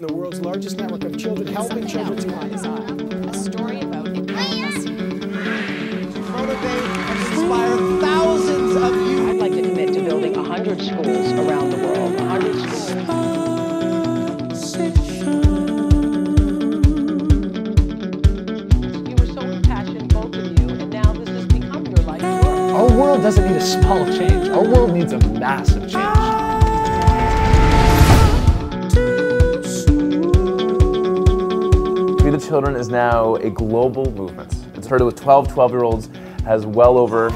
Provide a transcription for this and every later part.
The world's largest network of children helping children to uh, A story about enormous. motivate and inspire thousands of youth. I'd like to commit to building 100 schools around the world. 100 schools. You were so impassioned, both of you, and now this has become your life work. Our world doesn't need a small change. Our world needs a massive change. Children is now a global movement. It started with 12 12-year-olds, has well over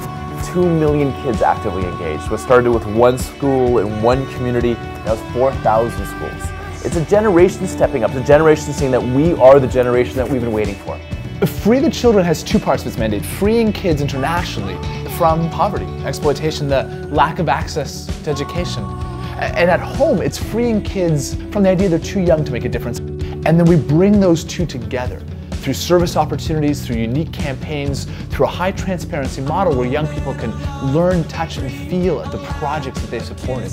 2 million kids actively engaged. So it started with one school in one community, now it's 4,000 schools. It's a generation stepping up, a generation seeing that we are the generation that we've been waiting for. Free the Children has two parts of its mandate freeing kids internationally from poverty, exploitation, the lack of access to education. And at home, it's freeing kids from the idea they're too young to make a difference. And then we bring those two together through service opportunities, through unique campaigns, through a high transparency model where young people can learn, touch, and feel the projects that they supported.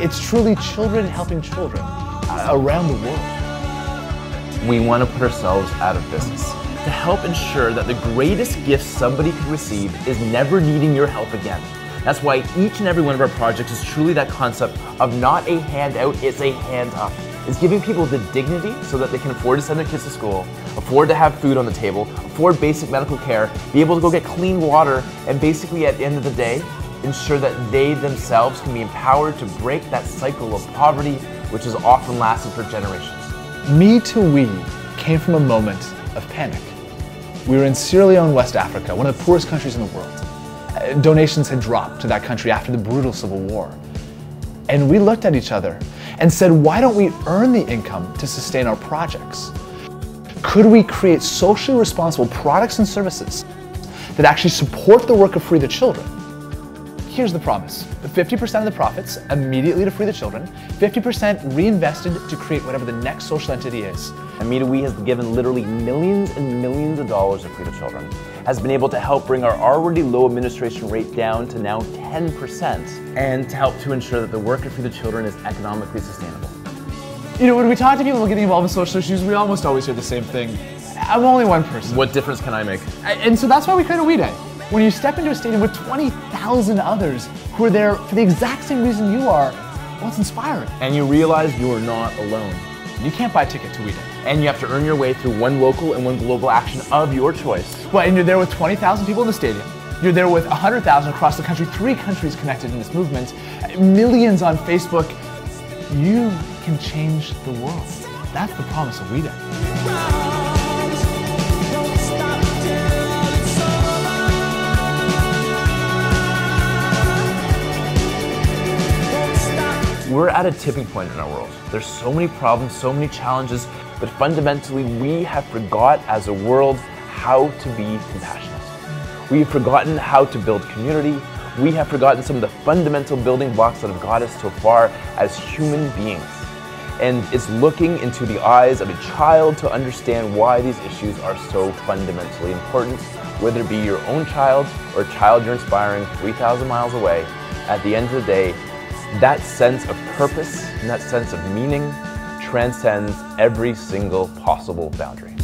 It's truly children helping children uh, around the world. We want to put ourselves out of business to help ensure that the greatest gift somebody could receive is never needing your help again. That's why each and every one of our projects is truly that concept of not a handout, it's a hand up. It's giving people the dignity so that they can afford to send their kids to school, afford to have food on the table, afford basic medical care, be able to go get clean water, and basically at the end of the day, ensure that they themselves can be empowered to break that cycle of poverty, which has often lasted for generations. Me to We came from a moment of panic. We were in Sierra Leone, West Africa, one of the poorest countries in the world. Uh, Donations had dropped to that country after the brutal civil war. And we looked at each other and said, why don't we earn the income to sustain our projects? Could we create socially responsible products and services that actually support the work of Free the Children? Here's the promise 50% of the profits immediately to free the children, 50% reinvested to create whatever the next social entity is. Me to We has given literally millions and millions of dollars to Free the Children, has been able to help bring our already low administration rate down to now 10%, and to help to ensure that the work of Free the Children is economically sustainable. You know, when we talk to people getting involved in social issues, we almost always hear the same thing. I'm only one person. What difference can I make? And so that's why we created a We Day. When you step into a stadium with 20,000 others who are there for the exact same reason you are, well, it's inspiring. And you realize you are not alone. You can't buy a ticket to We Day. And you have to earn your way through one local and one global action of your choice. Well, and you're there with 20,000 people in the stadium. You're there with 100,000 across the country, three countries connected in this movement, millions on Facebook. You can change the world. That's the promise of We We're at a tipping point in our world. There's so many problems, so many challenges, but fundamentally we have forgot as a world how to be compassionate. We've forgotten how to build community. We have forgotten some of the fundamental building blocks that have got us so far as human beings. And it's looking into the eyes of a child to understand why these issues are so fundamentally important, whether it be your own child or a child you're inspiring 3,000 miles away. At the end of the day, that sense of purpose and that sense of meaning transcends every single possible boundary.